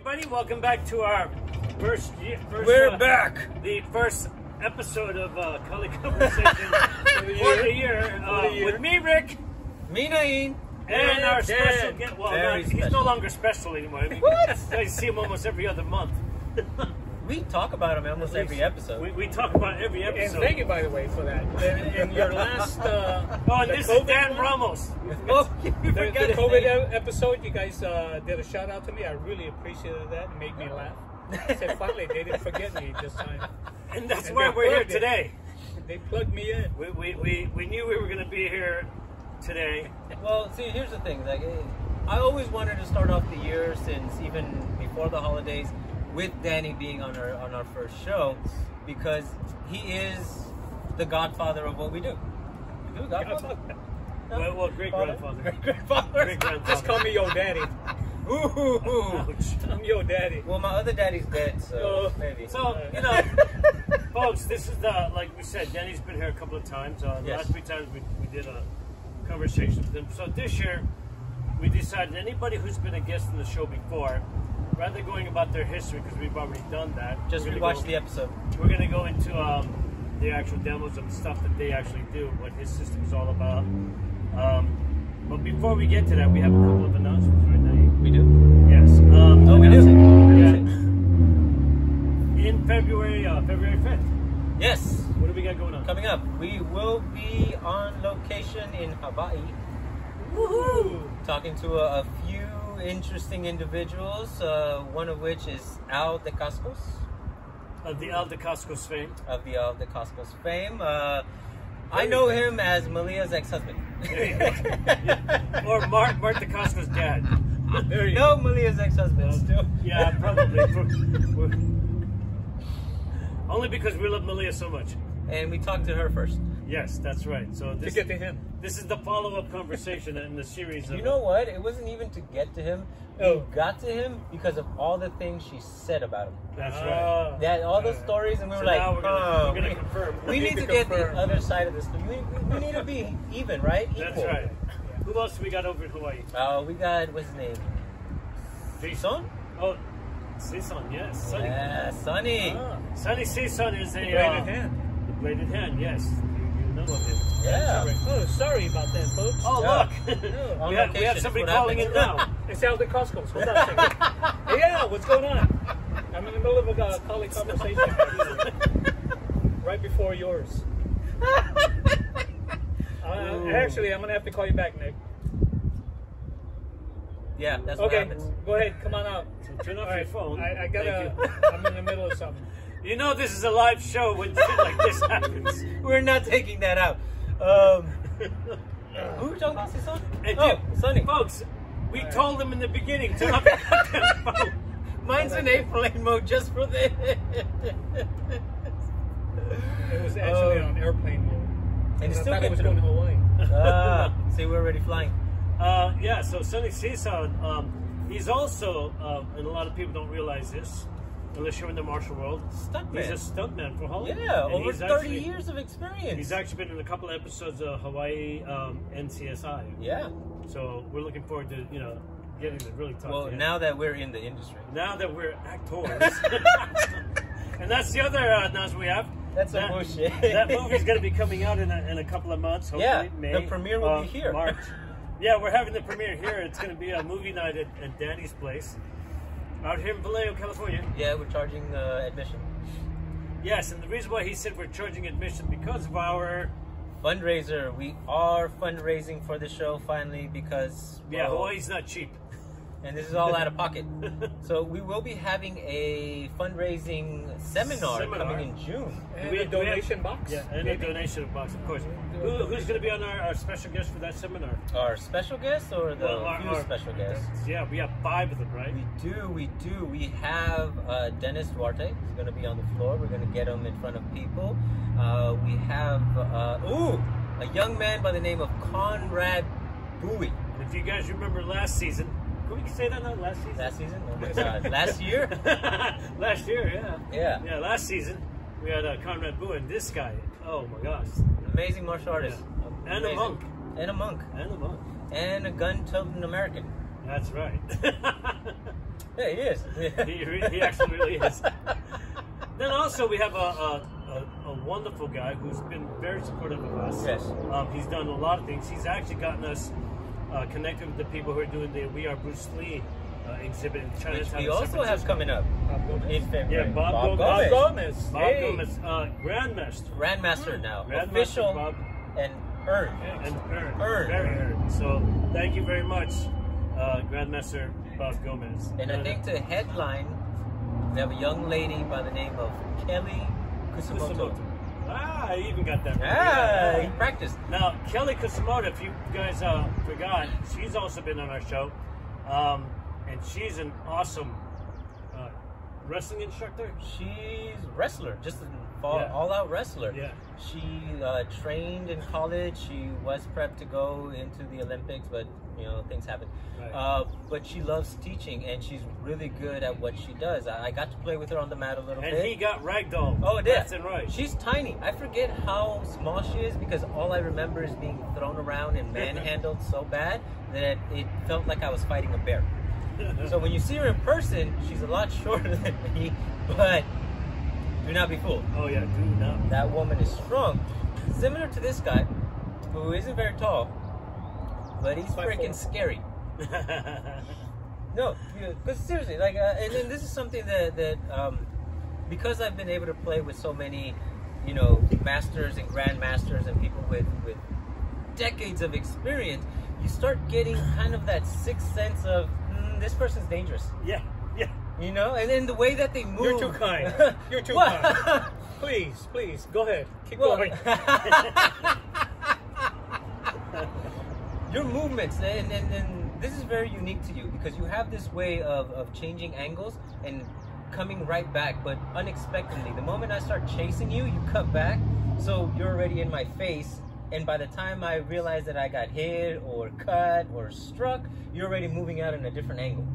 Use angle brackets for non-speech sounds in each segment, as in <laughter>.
everybody. Welcome back to our first year. First, We're uh, back. The first episode of uh, Kali Konversation <laughs> for the year, uh, the year. with me, Rick, Me Nain. and our special guest. Well, not, he's no longer special anymore. I mean, What? I see him almost every other month. <laughs> We talk about him almost every episode. We, we talk about every episode. And thank you, by the way, for that. In, your last, uh, Oh, and this COVID is Dan one, Ramos. oh, <laughs> you The, forgot the COVID name. episode, you guys uh, did a shout out to me. I really appreciated that. It made me laugh. I said, finally, they didn't forget me this time. <laughs> And that's And why we're here plugged it. today. They plugged me in. We, we, we, we knew we were going to be here today. Well, see, here's the thing. Like, I always wanted to start off the year since even before the holidays with Danny being on our on our first show because he is the godfather of what we do. We do godfather. Well, well, great grandfather. Great grandfather. Great grandfather. Just call me your daddy. <laughs> Ooh. I'm your daddy. Well, my other daddy's dead, so maybe. So, you know, <laughs> folks, this is the, like we said, Danny's been here a couple of times. Uh, the Yes. last three times we, we did a conversation with him. So this year, we decided anybody who's been a guest in the show before, rather than going about their history, because we've already done that, just rewatch gonna the episode. We're going to go into um, the actual demos and stuff that they actually do, what his system is all about. Um, but before we get to that, we have a couple of announcements right now. We do. Yes. Um, Oh, we do. Yeah. In February, uh, February 5th. Yes. What do we got going on? Coming up, we will be on location in Hawaii, Woohoo! talking to a, a few interesting individuals. Uh, one of which is Al Dacascos Of the Al Dacascos fame. of the Al Dacascos fame. Uh, I know him as Malia's ex-husband. Go. <laughs> Or Mark, Mark Dacascos' dad. There you no, Malia's ex-husband still. Yeah, probably. Only because we love Malia so much. And we talked to her first. Yes, that's right. So To this, get to him. this is the follow-up conversation in the series. Of You know what? It wasn't even to get to him. Oh. We got to him because of all the things she said about him. That's right. Ah. Yeah, all those Uh, stories, and we So were like, we're gonna- oh, we're gonna we, confirm. we We need need to to get the other side of this. We, we, we need to be even, right? That's Equal. right. Who else do we got over in Hawaii? Uh, we got what's his name? Jason? Oh, Sison, yes. Sonny. Yeah, Sonny. Ah, Sonny Sison is a bladed uh, hand. The bladed hand, yes. You, you know of him. Yeah. Oh, sorry about that, folks. Oh, Yeah. look. <laughs> Yeah. We, have, we have somebody what calling happens. in now. It's Al Dacascos. Hold on a second. hey, <laughs> yeah, what's going on? I'm in the middle of a uh, colleague <laughs> conversation. right before yours. Uh, actually, I'm gonna have to call you back, Nick. Yeah, that's what Okay, go ahead. Come on out. So turn off All your right, phone. I, I gotta. you. I'm in the middle of something. You know this is a live show when shit like this <laughs> happens. We're not taking that out. Um, who are we talking about? Son? And Oh, dude, Sonny. Folks, we told them in the beginning to not <laughs> pick up phone. Mine's in airplane mode just for this. It was actually Oh. on airplane mode. And I still thought it was going to Hawaii. ah, <laughs> see, we're already flying. Uh, yeah, so Sonny Sison, um, he's also, uh, and a lot of people don't realize this, unless you're in the martial world, Stuntman. he's a stuntman for Hollywood. Yeah, And over 30 actually- years of experience. He's actually been in a couple episodes of Hawaii um, NCSI. yeah. So we're looking forward to, you know, getting to really talk Well, now that we're in the industry, now that we're actors. <laughs> and that's the other uh, we have. That's that, bullshit. that movie's going to be coming out in a, in a couple of months. Hopefully, Yeah, May, the premiere will uh, be here. March. <laughs> Yeah, we're having the premiere here. It's going to be a movie night at, at Danny's place out here in Vallejo, California. yeah, we're charging uh, admission. Yes, and the reason why he said we're charging admission because of our Fundraiser. We are fundraising for the show finally because yeah, well, Hawaii's not cheap. And this is all out of pocket. <laughs> so we will be having a fundraising seminar, Seminar. coming in June. And We- a we have- donation box. Yeah, and maybe? a donation box, of course. Who, who's going to be on our, our special guest for that seminar? Our special guest or the Well, our- few our- special guests? Yeah, we have five of them, right? We do, we do. We have uh, Dennis Duarte. He's going to be on the floor. We're going to get him in front of people. Uh, we have, uh, ooh, a young man by the name of Conrad Bowie. If you guys remember last season, can we say that now? Last season? Last season? Oh my God. Last year? <laughs> last year, yeah. Yeah. Yeah, last season we had uh, Conrad Boo and this guy. Oh my gosh. Amazing martial artist. And a monk. And a monk. And a monk. And a gun toting American. That's right. <laughs> Yeah, he is. he, he actually really is. <laughs> Then also we have a, a, a, a wonderful guy who's been very supportive of us. Yes. Um, he's done a lot of things. He's actually gotten us uh, connected with the people who are doing the We Are Bruce Lee uh, exhibit in Chinatown. Which we also have coming up Bob Gomez. in February. Yeah, Bob, Bob Gomez. Bob Gomez. Bob Hey. Gomez, uh, Grandmaster. Grandmaster now. Grandmaster Official Bob and earned. and earned. Earned. Very earned. So thank you very much, uh, Grandmaster Bob Gomez. And I think to headline, we have a young lady by the name of Kelly Kusumoto. Kusumoto. Ah, I even got that. right. Ah, Yeah. he practiced. Now, Kelly Kusumoto, if you guys uh, forgot, she's also been on our show. Um, and she's an awesome uh, wrestling instructor. She's a wrestler, just an all, Yeah. all-out wrestler. Yeah. She uh, trained in college. She was prepped to go into the Olympics, but you know things happen. Right. Uh, but she loves teaching, and she's really good at what she does. I, I got to play with her on the mat a little And bit. And he got ragdoll. Oh, it did. And right. She's tiny. I forget how small she is because all I remember is being thrown around and manhandled so bad that it felt like I was fighting a bear. <laughs> So when you see her in person, she's a lot <laughs> shorter than me, but do not be fooled. oh, yeah, do not. That woman is strong. Similar to this guy, who isn't very tall, but he's Five freaking four. scary. <laughs> No, because seriously, like, uh, and then this is something that that um, because I've been able to play with so many, you know, masters and grandmasters and people with with decades of experience, you start getting kind of that sixth sense of mm, this person's dangerous, yeah, yeah. You know, and then the way that they move. <laughs> You're too kind. You're too kind. Please, please, go ahead. Keep Well, going. <laughs> your movements and, and, and this is very unique to you because you have this way of, of changing angles and coming right back but unexpectedly the moment i start chasing you you cut back so you're already in my face and by the time i realize that i got hit or cut or struck you're already moving out in a different angle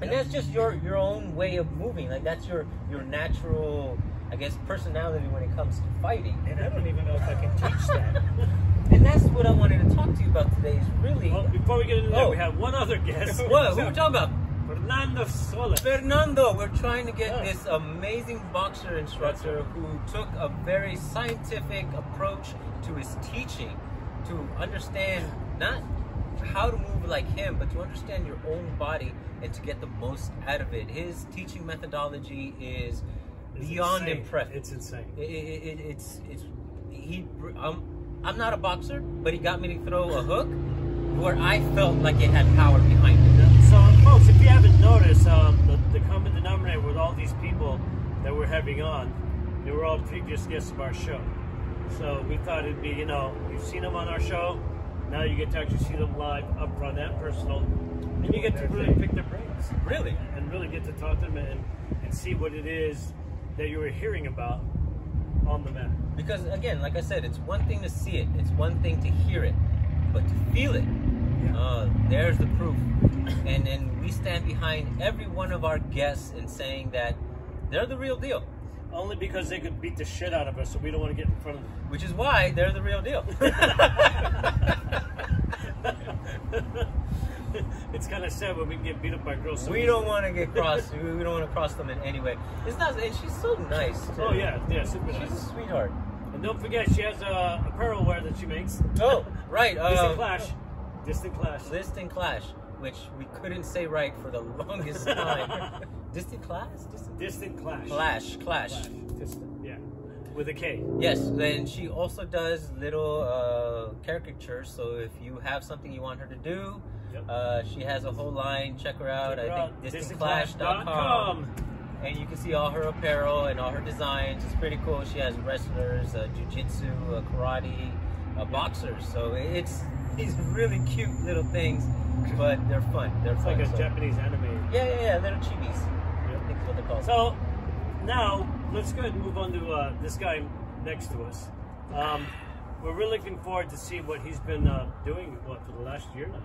and that's just your your own way of moving like that's your your natural i guess personality when it comes to fighting and I don't even know if I can teach that. <laughs> and that's what I wanted to talk to you about today. Is really Well, before we get into that, Oh. we have one other guest. <laughs> what? Who we talking about? Fernando Solis. Fernando. We're trying to get Yeah. this amazing boxer instructor who took a very scientific approach to his teaching to understand not how to move like him, but to understand your own body and to get the most out of it. His teaching methodology is It's beyond insane. impressive. It's insane. It, it, it, it's it's he. Um, I'm not a boxer, but he got me to throw a hook where I felt like it had power behind it. So, folks, if you haven't noticed, um, the, the common denominator with all these people that we're having on, they were all previous guests of our show. So we thought it'd be, you know, you've seen them on our show, now you get to actually see them live, up front and personal, and you get to really pick their brains Really? and really get to talk to them and, and see what it is that you were hearing about on the map. Because again, like I said, it's one thing to see it, it's one thing to hear it, but to feel it, uh, there's the proof. And and we stand behind every one of our guests in saying that they're the real deal. Only because they could beat the shit out of us, so we don't want to get in front of them. Which is why they're the real deal. <laughs> it's kind of sad when we get beat up by girls. so we don't want to get crossed. We don't want to cross them in any way. It's not, and she's so nice. Too. Oh yeah, yeah, super she's a sweetheart. And don't forget, she has uh, apparel wear that she makes. Oh, right. <laughs> Distant Uh, Clash. Distant Clash. Distant Clash, which we couldn't say right for the longest time. <laughs> Distant Clash? Distant Distant Clash. Clash. Clash. Clash. Distant. Yeah. With a K. Yes, and she also does little uh, caricatures. So if you have something you want her to do, Yep. uh, she has a whole line. Check her out. Check her I out, think distantclash.com. distantclash.com. And you can see all her apparel and all her designs. It's pretty cool. She has wrestlers, uh, jujitsu, uh, karate, uh, boxers. So it's these really cute little things, <laughs> but they're fun. They're It's fun. like a so- Japanese anime. Yeah, yeah, yeah. Little chibis. I think what they're called. So now let's go ahead and move on to uh, this guy next to us. Um, we're really looking forward to see what he's been uh, doing what for the last year now.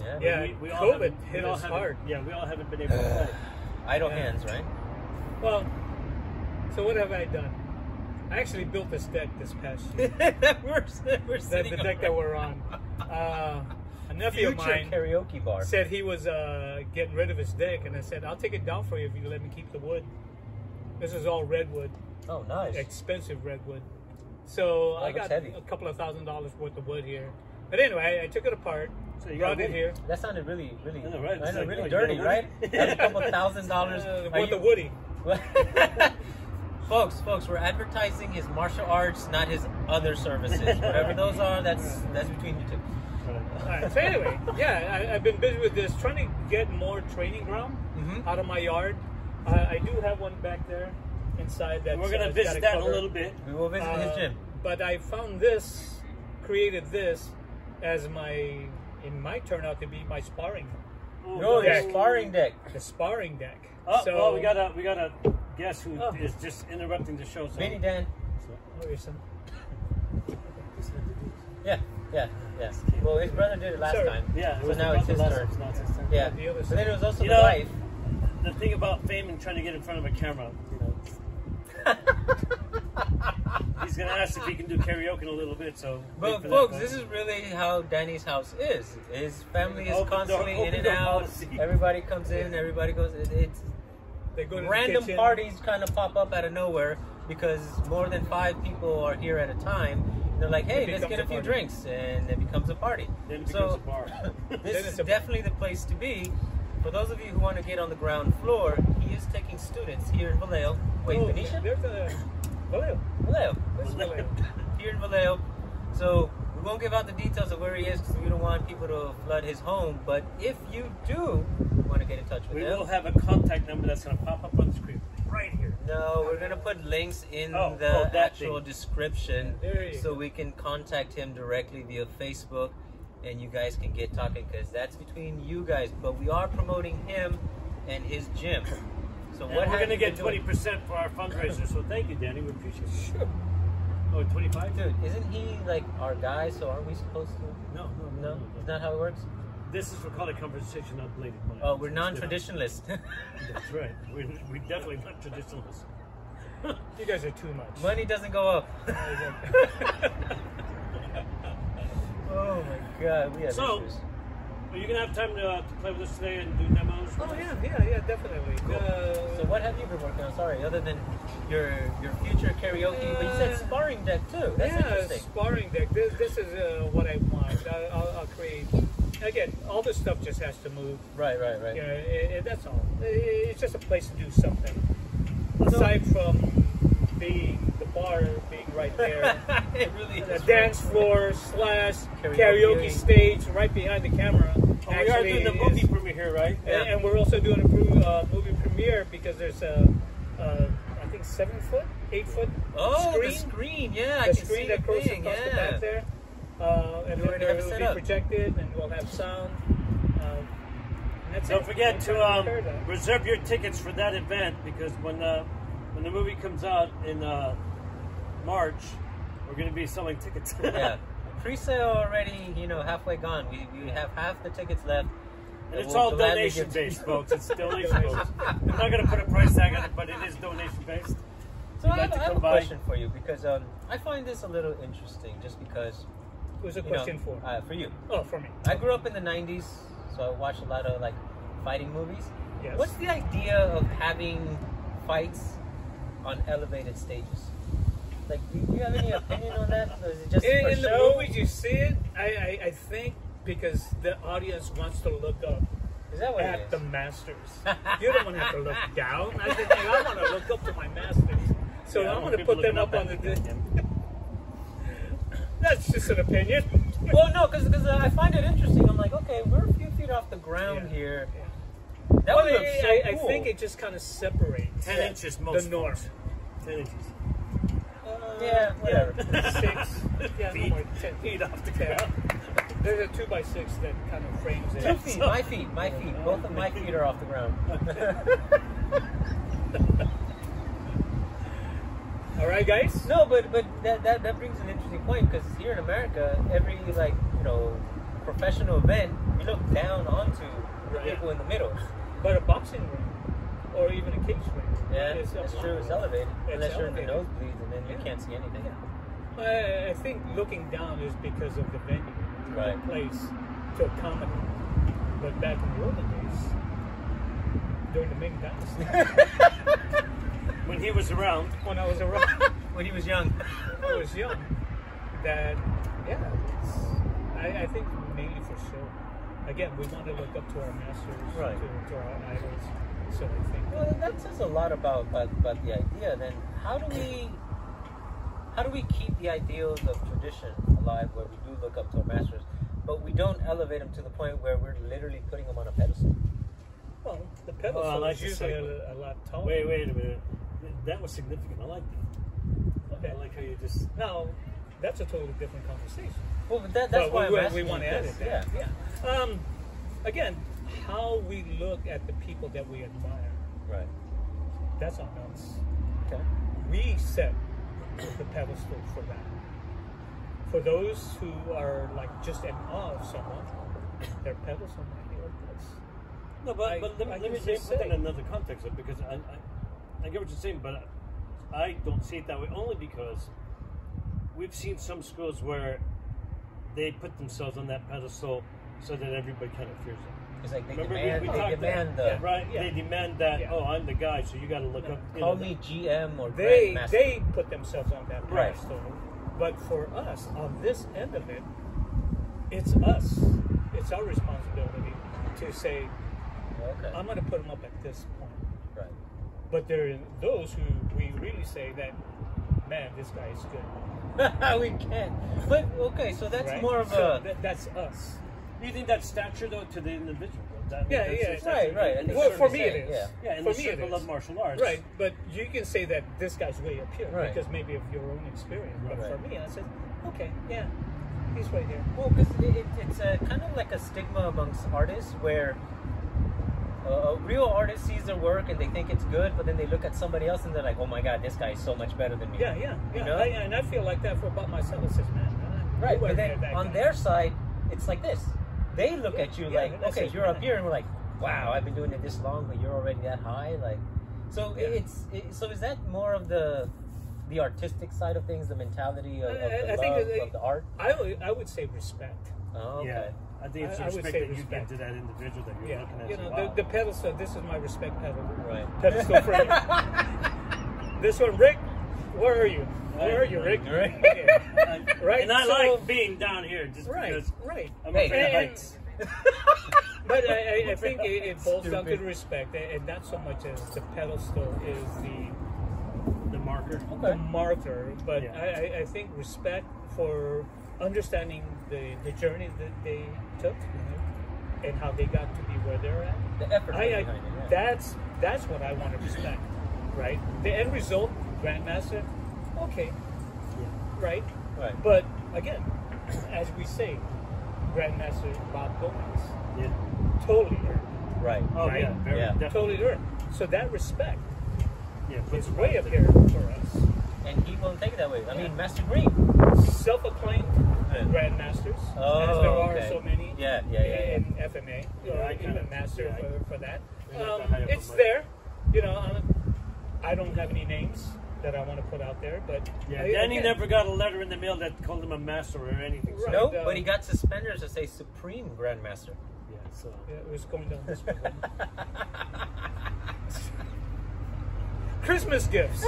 yeah. Yeah, We- we all COVID haven't- we hit all us hard. Yeah, we all haven't been able to play. <sighs> Idle Yeah. hands, right? Well, so what have I done? I actually built this deck this past <laughs> year. we're, we're the, sitting the deck on- that we're on. <laughs> Uh, a nephew of future mine karaoke bar. said he was uh, getting rid of his deck, and I said, "I'll take it down for you if you let me keep the wood." This is all redwood, Oh, nice. expensive redwood. So I got heavy. a couple of thousand dollars worth of wood here. But anyway, I took it apart, So you brought got it here. That sounded really, really, I know, right? I It's know, like, really oh, dirty, right? That's a couple of thousand dollars. <laughs> Uh, worth you- of woody. <laughs> folks, folks, we're advertising his martial arts, not his other services. <laughs> Whatever those are, that's that's between you two. All right. So anyway, yeah, I, I've been busy with this, trying to get more training ground Mhm. out of my yard. Uh, I do have one back there inside that We're gonna visit that in a little bit. We will visit his Uh, gym. But I found this, created this as my, it might turn out to be my sparring, Ooh, No, yeah. your sparring deck. the sparring deck. Oh, so, well, we got a we got a guest who oh. is Oh. just interrupting the show. Oh, so. Vinny Dan. Oh, your son. Yeah, yeah, yeah. Well, his brother did it last Sorry. time. Yeah, it So was now it's his last turn. time, his turn. Yeah. The other But then it was also You the know- wife. The thing about fame and trying to get in front of a camera, you know, <laughs> he's gonna ask if he can do karaoke in a little bit. So, But folks, this is really how Danny's house is. His family is Open door- constantly in and out. policy. Everybody comes in, everybody goes. It, it's They go to random parties kind of pop up out of nowhere because more than five people are here at a time. They're like, hey, let's get a a few party. drinks, and it becomes a party. Then it so becomes a bar. <laughs> This is definitely the place to be. For those of you who want to get on the ground floor, he is taking students here in Vallejo. Wait, Oh, Venetia? There's a. Vallejo. Vallejo. Vallejo. Here in Vallejo. So we won't give out the details of where he is because we don't want people to flood his home. But if you do want to get in touch with we him, we will have a contact number that's gonna pop up on the screen right here. No, we're gonna put links in Oh, the oh, actual thing. description There so go. we can contact him directly via Facebook and you guys can get talking because that's between you guys. But we are promoting him and his gym. So And what we're have gonna get 20% for our fundraiser. So thank you, Danny. We appreciate it. Sure. Oh, 25? Dude, isn't he like our guy? So aren't we supposed to? No, no, no. No, no, is no. not how it works. This is for color conversation, not bladed money. Oh, we're non-traditionalist. <laughs> That's right. We're, we're definitely not traditionalists. <laughs> You guys are too much. Money doesn't go up. <laughs> oh my god, we have So- issues. Are you gonna have time to, uh, to play with us today and do demos? Oh yeah, yeah, yeah, definitely. Cool. Uh, So what have you been working on? Sorry, other than your your future karaoke, but you said Uh, sparring deck too. That's yeah, interesting. sparring deck. This, this is uh, what I want. I, I'll, I'll create. Again, all this stuff just has to move. Right, right, right. You know, it, it, that's all. It- it's just a place to do something. Aside from being the bar being right there, <laughs> it really the is. dance floor slash Karaoke. karaoke stage right behind the camera. Oh, we are doing the is- movie premiere here, right? Yeah. And, and we're also doing a pre- uh, movie premiere because there's a, uh, I think seven foot, eight foot Oh, screen. the screen. Yeah, I the can screen see that the goes thing. across the Yeah. back there. Uh, and You then already there have it will be projected, and we'll have sound. Um, that's Don't it. forget to um, reserve your tickets for that event because when uh, when the movie comes out in uh, March, we're going to be selling tickets. <laughs> yeah. Pre-sale already, you know, halfway gone. We, we have half the tickets left. And it's We'll all donation based, folks. It's <laughs> donation based. I'm not going to put a price tag on it, but it is donation based. So I have, like to I have a question for you because um, I find this a little interesting, just because. Who's the you know, question for? Uh, for you. oh, for me. I grew up in the '90s, so I watched a lot of like fighting movies. Yes. What's the idea of having fights on elevated stages? Like, do do you have any opinion on that? Or is it just in, for in the show? movies you see it, I, I, I think because the audience wants to look up Is that what it at is? the masters. you don't want to have to look <laughs> down. I think I want to look up to my masters. So Yeah, I I'm want going to put them looking up on the. <laughs> That's just an opinion. well, no, because uh, I find it interesting. I'm like, okay, we're a few feet off the ground Yeah. here. Yeah. That Well, would look I, so I, I think it just kind of separates 10 inches most. the norm. 10 inches. Yeah, whatever. <laughs> Six. <laughs> Yeah, no Feet, more ten feet off the ground. <laughs> There's a two by six that kind of frames Two it. feet, my feet, my feet. Both of my feet are off the ground. All right, guys. No, but but that, that, that brings an interesting point because here in America, every like you know professional event, we look down onto the Right. people in the middle. But a boxing ring, or even a cage ring, Yeah, is that's true. It's elevated It's unless you're in the elevated. nosebleeds, and then you Yeah. can't see anything. I, I think looking down is because of the venue, Right. the place. to accommodate. But back in the olden days, during the Ming Dynasty, <laughs> When he was around, when I was around, <laughs> when he was young. I was young, that yeah, it's, I, I think mainly for show. Again, we want to look up to our masters, Right. to, to our idols. So I think Well, that says a lot about, about about the idea. Then, how do we how do we keep the ideals of tradition alive, where we do look up to our masters, but we don't elevate them to the point where we're literally putting them on a pedestal? well, the pedestal I like is usually a, a lot taller. wait, wait a minute. That was significant. I like that. Okay. I like how you just. Now, that's a totally different conversation. Well, but that, that's But why we, I'm we, asking want to because- add it. Yeah, yeah. Um, again, how we look at the people that we admire, right. that's on us. Okay. We set the pedestal for that. For those who are like just in awe of someone, their pedestal might be like this. No, but, I- but let, I me- let me say just put that in another context because I, I, I get what you're saying, but I don't see it that way only because we've seen some schools where they put themselves on that pedestal so that everybody kind of fears them. It's like they Remember, we- demand, we they talked demand that- the yeah, right? yeah. They demand that. Yeah. Oh, I'm the guy, so you got to look up. Call know, me GM or They Grandmaster. they put themselves on that pedestal. Right. pedestal. But for us, on this end of it, it's us. It's our responsibility to say, okay. I'm going to put them up at this point. right. But there are those who we really say that, man, this guy is good. <laughs> we can. But okay, so that's right? more of So a that- that's us. Do you think that's stature though to the individual? That, Yeah, that's yeah, right, right. I Well, for me you're saying, is. Yeah. Yeah, in For the me it circle is. of martial arts. Right, but you can say that this guy's way up here Right. because maybe of your own experience. But Right. for me, I said, okay, yeah, he's right here. Well, because it, it, it's a, kind of like a stigma amongst artists where a, a real artist sees their work and they think it's good, but then they look at somebody else and they're like, "Oh my God, this guy is so much better than me." Yeah, yeah, yeah. You know? I, and I feel like that for about myself. I says, man, I'm Right, but then on guy." their side, it's like this. They look at you Yeah, like, okay, you're up here, and we're like, wow, I've been doing it this long, but you're already that high. Like, so Yeah. it's it, so is that more of the the artistic side of things, the mentality of, of the I think love it- of the art? I would, I would say respect. Oh, okay. Yeah, I think it's I- the I would respect say that you respect. give to that individual that you're Yeah, looking at. you know, wow. the, the pedestal. This is my respect pedestal. Right. Pedestal for you. <laughs> this one, Rick. Where are you? Where are you, Rick? Right. Yeah. <laughs> right. And I so- like being down here just Right. because Right. I'm Hey, afraid of heights. <laughs> But I, I, I think it, it boils down to respect, and not so much as the pedestal is the The marker. the Okay. marker, but Yeah. I, I, I think respect for understanding the, the journey that they took mm-hmm. and how they got to be where they're at. The effort I, I, it. Yeah. That's that's what I want to respect, right? The end result, Grandmaster, okay, right? right. But again, as we say, Grandmaster Bob Gomez, Yeah. totally earned, Right. Oh Right? yeah, very Yeah. definitely. totally earned. So that respect Yeah, puts is way up here for us. And he won't take it that way. I Yeah. mean, Master Green. self-acclaimed Yeah. grandmasters, Oh, as there are okay. so many Yeah, yeah, yeah, yeah. in FMA, Yeah, or I even kinda- master yeah, I- for, for that. Um, that high up it's there, you know. Um, I don't have any names that I want to put out there, but Yeah, I- Danny again, never got a letter in the mail that called him a master or anything. So, Right. Nope, uh, but he got suspenders that say Supreme Grandmaster. Yeah, so Yeah, it was going down this way. <laughs> Christmas gifts,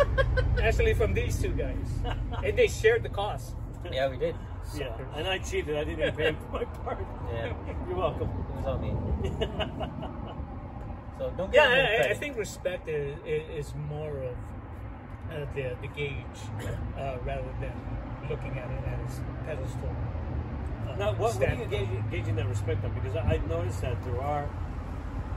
<laughs> actually from these two guys, and they shared the cost. yeah, we did. yeah, and I cheated. I didn't even pay for my part. Yeah. You're welcome. It was on me. <laughs> So don't Yeah, I, I think respect is, is more of uh, the the gauge uh, rather than looking at it as pedestal. uh, Now, what, what are you standpoint. gauging, gauging that respect on? Because I, I've noticed that there are,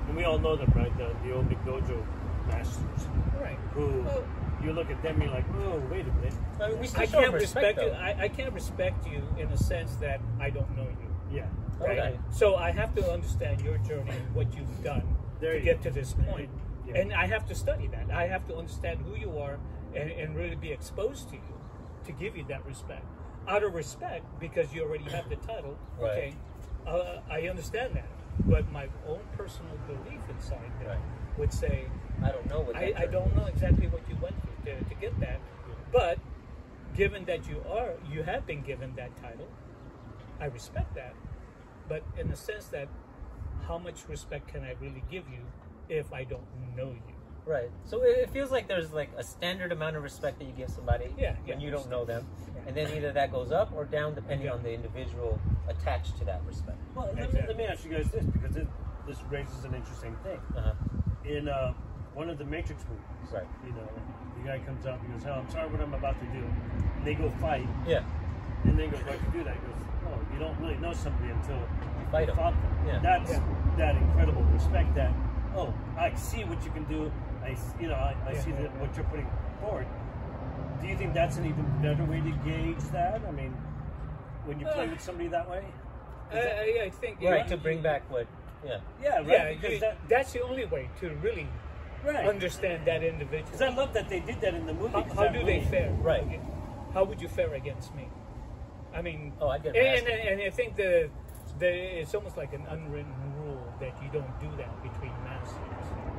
and we all know them, right? The, the old dojo masters Right. who Well, you look at them, you're like, oh, wait a minute. I mean, I can't respect, you. I, I can't respect you in a sense that I don't know you. Yeah. Right. Okay. So I have to understand your journey and what you've done There to you get go. to this point. Yeah. And I have to study that. I have to understand who you are and, and really be exposed to you to give you that respect. Out of respect, because you already have the title, <clears throat> Right. okay, uh, I understand that. But my own personal belief inside there Right. would say, I don't know what. I, that I don't know exactly what you went through to, to get that. But given that you are, you have been given that title, I respect that. but in the sense that how much respect can I really give you if I don't know you? Right. So it, it feels like there's like a standard amount of respect that you give somebody Yeah, when yeah. you don't know them, Yeah. and then either that goes up or down depending Yeah. on the individual attached to that respect. Well, let me, Exactly. let me ask you guys this because it, this raises an interesting thing. Uh-huh. In uh, one of the Matrix movies, Right. you know, the guy comes up and goes, "Oh, I'm sorry, what I'm about to do." And they go fight, Yeah. and then goes, "Why'd you do that?" He goes, "Oh, you don't really know somebody until You fight you them. fought them." Yeah. That's Yeah. that incredible respect. That oh, I see what you can do. I, s- you know, I, I Yeah. see that what you're putting forward. Do you think that's an even better way to gauge that? I mean, when you play Uh, with somebody that way, I, I, I think Right. you- To bring back what? Yeah. yeah, right. Yeah, because you- that, that's the only way to really right. understand that individual. Because I love that they did that in the movie. How, 'cause how that do they fare? Right. How would you fare against me? I mean, Oh, I get and, and, and I think the, the it's almost like an unwritten rule that you don't do that between masters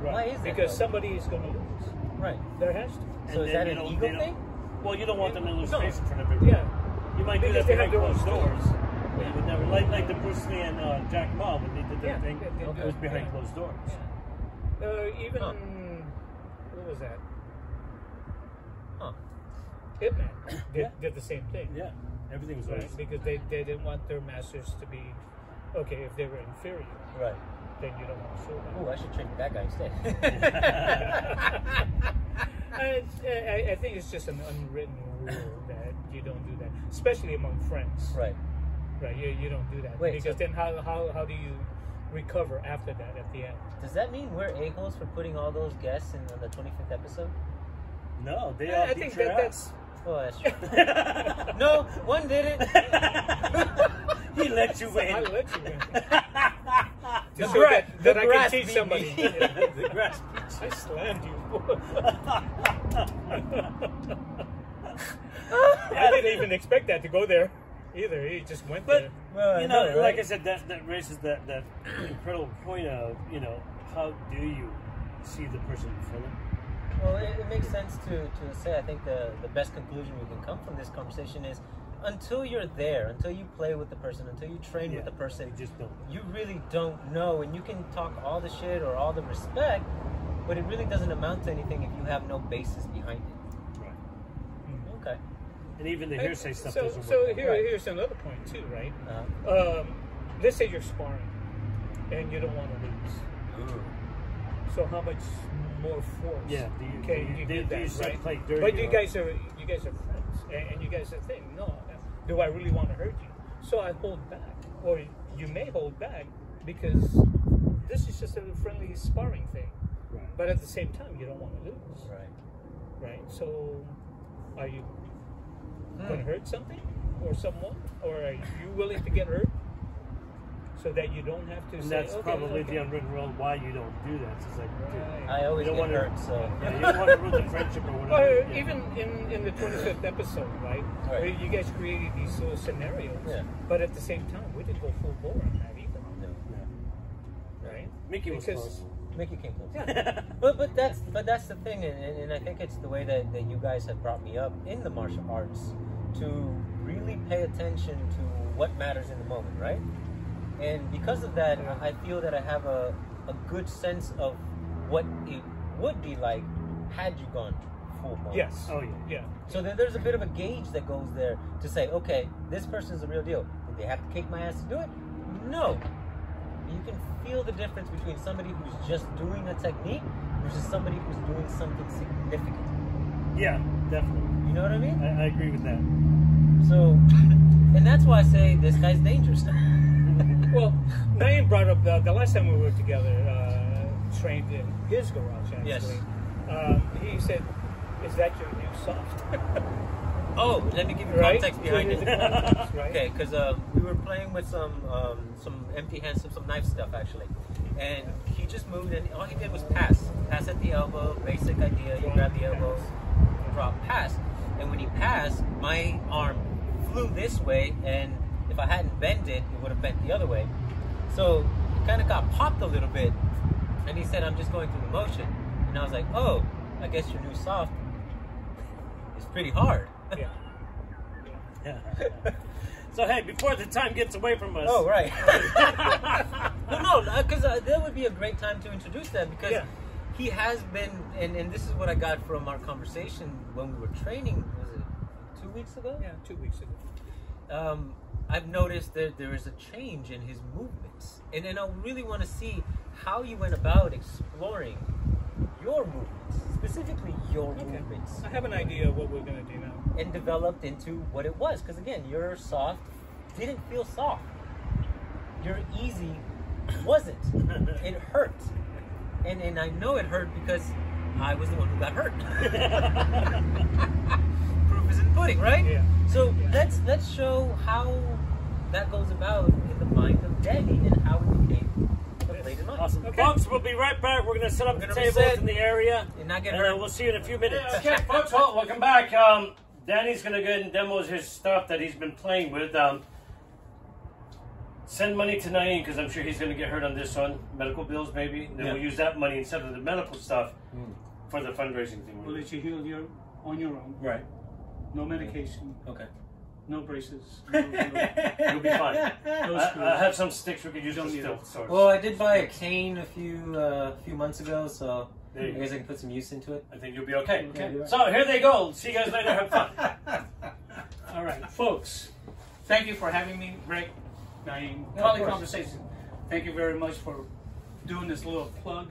Right. Why is that? because though? somebody is going to lose. Right. There has to. And So is that an don't- ego thing? Well, you don't want them to lose No. face in front of everybody. Yeah. You might do Because that they have behind closed doors. stories. But you would never, like, like the Bruce Lee and uh, Jack Man when they did their Yeah, thing. they- they it do was behind yeah. closed doors. Yeah. Uh, even Huh. what was that? Huh. Hitman did, Yeah. did the same thing. Yeah, everything was Right? Because they, they didn't want their masters to be okay if they were inferior. Right. Then you don't want to show that. Ooh, I should train that guy instead. <laughs> I, I, I think it's just an unwritten rule that you don't do that, especially among friends. right. Right. You, you don't do that Wait, because so- then how, how how do you recover after that at the end? Does that mean we're a-holes for putting all those guests in on the 25th episode? No, they Yeah, all I beat think that ass. Oh, that's true. <laughs> no, one didn't. <laughs> he let you I win. let you win. The To show gra- that, the I can grass teach somebody. me. <laughs> <laughs> the grass I slammed you. <laughs> I didn't even expect that to go there either. He just went But there. Well, you know, know, right? like I said, that that raises that that incredible point of you know how do you see the person in front of you? Well, it, it makes sense to, to say. I think the, the best conclusion we can come from this conversation is until you're there, until you play with the person, until you train Yeah, with the person, you just don't. you really don't know. And you can talk all the shit or all the respect, but it really doesn't amount to anything if you have no basis behind it. Right. Okay. And even the hearsay stuff so, doesn't so work. here, Right. here's another point too, right? Uh, Um, let's say you're sparring and you don't want to lose. So how much more force Yeah, do you- can do you- you do- give do you that, say right? play dirty but you or- guys are you guys are friends, and, and you guys are thinking, no, do I really want to hurt you? So I hold back, or you may hold back because this is just a friendly sparring thing. Right. But at the same time, you don't want to lose, right. right? So are you Hmm. going to hurt something or someone, or are you willing to get hurt? So that you don't have to And say, that's okay, probably okay. the unwritten rule why you don't do that. It's like, dude, I always You don't get wanna- hurt, so. yeah, you don't want to ruin the friendship or Or whatever. Yeah. even in, in the 25th episode, right? Right. Where you guys created these little scenarios. Yeah. But at the same time, we didn't go full bore on that either, No. Yeah. right? Mickey was Because- close. Mickey came close. Yeah. <laughs> But but that's but that's the thing, and, and, and I think it's the way that, that you guys have brought me up in the martial arts to really pay attention to what matters in the moment, right? And because of that, I I feel that I have a, a good sense of what it would be like had you gone full mode. Yes. Oh, yeah. Yeah. So then there's a bit of a gauge that goes there to say, okay, this person's the real deal. Did they have to kick my ass to do it? No. You can feel the difference between somebody who's just doing a technique versus somebody who's doing something significant. Yeah, definitely. You know what I mean? I, I agree with that. So, and that's why I say this guy's dangerous. <laughs> Well, Nain brought up the, the last time we were together, uh, trained in his garage, actually. Yes. Um, he said, Is that your new soft? <laughs> oh, let me give you right? context behind it. <laughs> context, right? Okay, because uh, we were playing with some um, some empty hands, some, some knife stuff actually, and he just moved and all he did was pass, pass at the elbow, basic idea. You grab the elbow, drop, pass, and when he passed, my arm flew this way, and if I hadn't bent it, it would have bent the other way. So it kind of got popped a little bit, and he said, "I'm just going through the motion," and I was like, "Oh, I guess your new soft is pretty hard." Yeah. <laughs> Yeah. So hey, before the time gets away from us. Oh right. <laughs> no, no, because uh, that would be a great time to introduce that because Yeah. he has been, and, and this is what I got from our conversation when we were training. Was it two weeks ago? Yeah, two weeks ago. um, I've noticed that there is a change in his movements, and and I really want to see how you went about exploring your movements, specifically your Okay. movements, I have an idea of what we're gonna do now. and developed into what it was. Because again, your soft didn't feel soft. Your easy wasn't. <laughs> it hurt, and and I know it hurt because I was the one who got hurt. <laughs> Proof is in the pudding, right? Yeah. So Yeah. let's let's show how that goes about in the mind of Danny and how it became the blade of. Awesome. Okay. Folks, we'll be right back. We're going to set up We're the gonna tables in the area. And not get And uh, hurt. we'll see you in a few minutes. okay, folks, well, welcome back. Um, Danny's going to go ahead and demo his stuff that he's been playing with. Um, send money to Nain because I'm sure he's going to get hurt on this one. Medical bills, maybe. And then Yeah. we'll use that money instead of the medical stuff Mm. for the fundraising thing. We'll let you heal your on your own. Right. No medication, Okay. no braces. <laughs> No, no, You'll be fine. no I, screws. I have some sticks we could use Don't for need still it. sores. Well, I did buy a cane a few uh, few months ago, so There I you go. guess I can put some use into it. I think you'll be okay. Okay. Yeah, So here they go. See you guys later. Have fun. <laughs> All right, folks. Thank you for having me, Rick. Nain. Yeah, of Kali course. Conversation. Thank you very much for doing this little plug.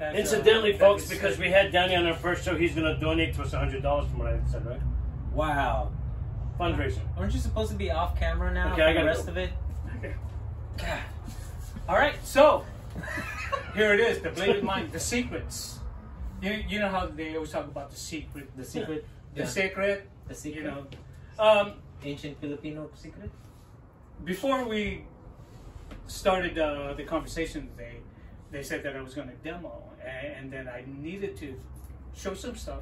As, uh, Incidentally, that folks, because we had Danny on our first show, he's going to donate to us $100 from what I said, right? Wow. Fundraiser. Aren't you supposed to be off camera now Okay, I for the rest go. of it? Okay. All right, so here it is, the bladed mind, the secrets. You, you know how they always talk about the secret, The secret. the Yeah. secret. The secret. You know, um, Ancient Filipino secret. before we started uh, the conversation today, they said that I was going to demo, and, and then I needed to show some stuff,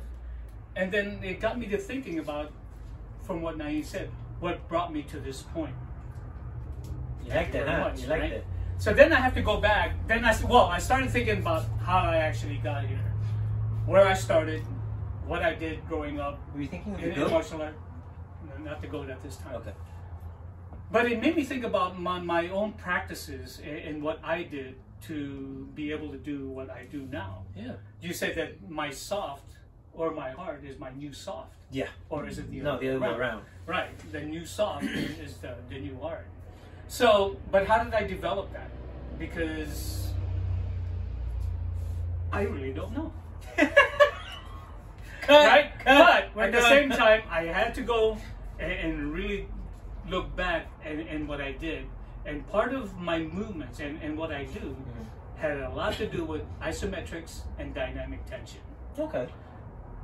and then it got me to thinking about, from what Nain said, what brought me to this point. You like that, huh? much, you like right? that. So then I have to go back. Then I s- well, I started thinking about how I actually got here, where I started, what I did growing up Were you thinking of in, in martial art. No, Not the goat at this time. Okay. But it made me think about my, my own practices and, and what I did to be able to do what I do now. Yeah. You said that my soft or my hard is my new soft, Yeah. or is it the No, the other way around. Right, the new soft is the, the new hard. So, but how did I develop that? Because I really don't know. <laughs> Cut. right? Cut. But at the same time, <laughs> I had to go and, and really look back and, and what I did. And part of my movements and, and what I do Mm-hmm. had a lot to do with isometrics and dynamic tension. Okay.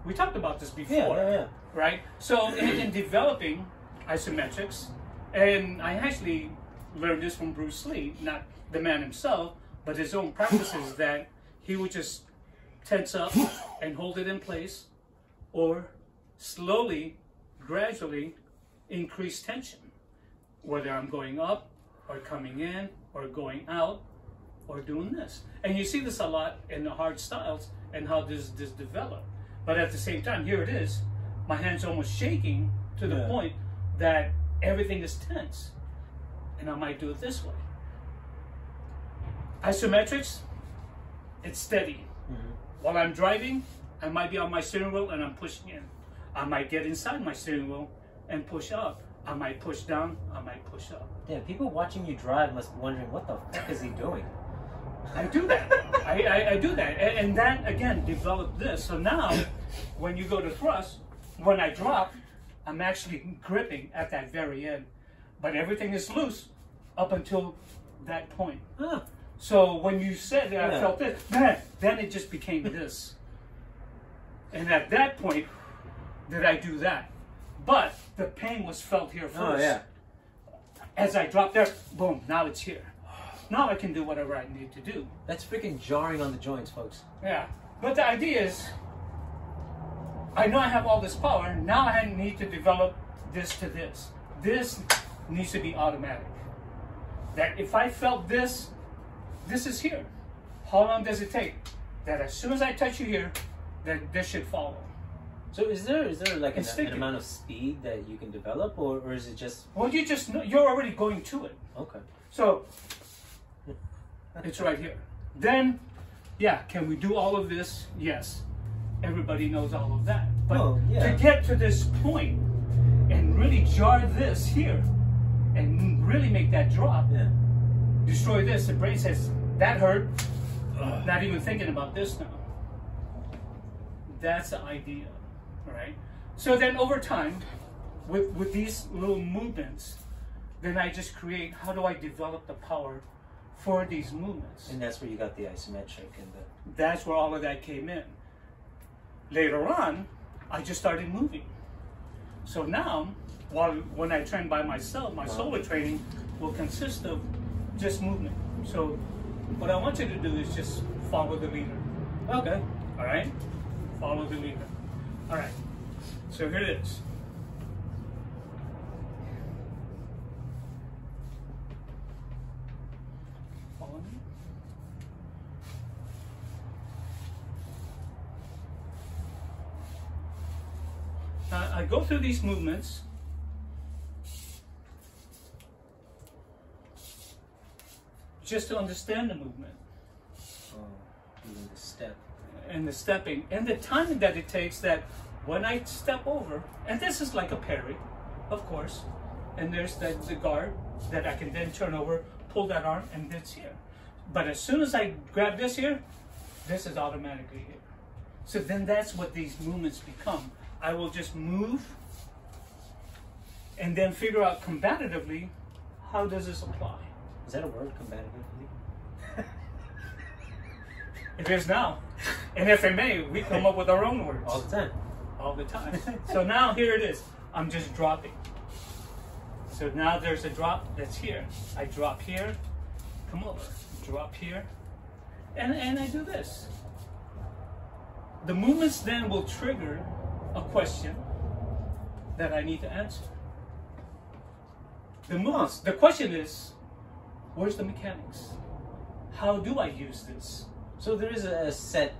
We talked about this before, Yeah, yeah, right? So in, in developing isometrics, and I actually learned this from Bruce Lee, not the man himself, but his own practices <laughs> that he would just tense up <laughs> and hold it in place, or slowly, gradually increase tension, whether I'm going up or coming in or going out or doing this. And you see this a lot in the hard styles and how this this developed. But at the same time, here it is, my hands almost shaking to the Yeah. point that everything is tense. And I might do it this way. Isometrics, it's steady. Mm-hmm. While I'm driving, I might be on my steering wheel and I'm pushing in. I might get inside my steering wheel and push up. I might push down, I might push up. Yeah, people watching you drive must be wondering what the fuck is he doing? I do that. I, I, I do that. And, and that, again, developed this. So now, when you go to thrust, when I drop, I'm actually gripping at that very end. But everything is loose up until that point. Huh. So when you said that I felt this, man, then it just became <laughs> this. And at that point, did I do that? But the pain was felt here oh, first. Oh yeah. As I dropped there, boom, now it's here. Now I can do whatever I need to do. That's freaking jarring on the joints, folks. Yeah. But the idea is, I know I have all this power. Now I need to develop this to this. This needs to be automatic. That if I felt this, this is here. How long does it take? That as soon as I touch you here, that this should follow. So is there is there like an, an amount of speed that you can develop, or, or is it just Well, you just know, you're already going to it. okay? So it's right here. Then, yeah, can we do all of this? Yes. Everybody knows all of that. But Oh, yeah. to get to this point and really jar this here and really make that drop, Yeah. destroy this, the brain says, that hurt. Not even thinking about this now. That's the idea, right? So then over time, with, with these little movements, then I just create how do I develop the power for these movements? And that's where you got the isometric and the That's where all of that came in. Later on, I just started moving. So now, while when I train by myself, my solo training will consist of just movement. So what I want you to do is just follow the leader. okay. All right? Follow the leader. All right. So here it is. Follow me. Uh, I go through these movements. Just to understand the movement Oh, the step. and the stepping and the timing that it takes that when I step over, and this is like a parry, of course, and there's the, the guard that I can then turn over, pull that arm, and it's here. But as soon as I grab this here, this is automatically here. So then that's what these movements become. I will just move and then figure out combatively how does this apply. Is that a word, combatively? <laughs> It is now. In FMA, we come up with our own words. All the time. all the time. so now here it is. I'm just dropping. So now there's a drop that's here. I drop here, come over, drop here, and, and I do this. The movements then will trigger a question that I need to answer. The movements, the question is, where's the mechanics? How do I use this? So there is a set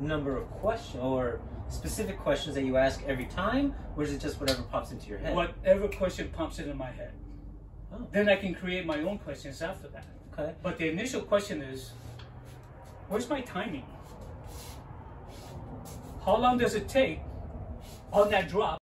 number of questions or specific questions that you ask every time, or is it just whatever pops into your head? Whatever question pops into my head. Oh. Then I can create my own questions after that. Okay. But the initial question is, where's my timing? How long does it take on that drop